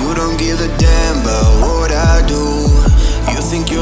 You don't give a damn about what I do. You think you're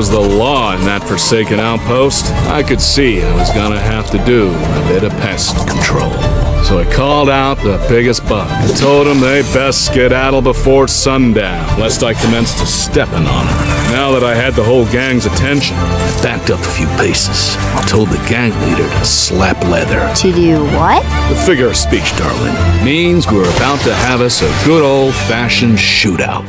was the law in that forsaken outpost, I could see I was gonna have to do a bit of pest control. So I called out the biggest bug and told them they best skedaddle before sundown, lest I commenced to stepping on them. Now that I had the whole gang's attention, I backed up a few paces and told the gang leader to slap leather. To do what? The figure of speech, darling, means we're about to have us a good old fashioned shootout.